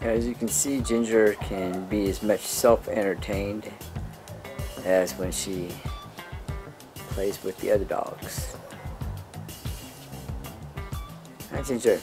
As you can see, Ginger can be as much self-entertained as when she plays with the other dogs. Hi, Ginger.